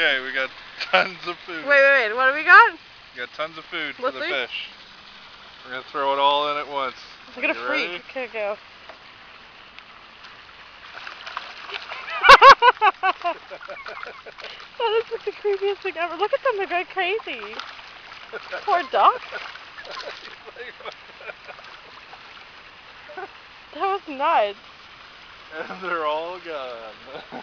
Okay, we got tons of food. Wait, wait, wait. What do we got? We got tons of food Let's for the see. fish. We're gonna throw it all in at once. Look at a You freak. Okay, go. that is like the creepiest thing ever. Look at them, they're going crazy. Poor duck. That was nuts. and they're all gone.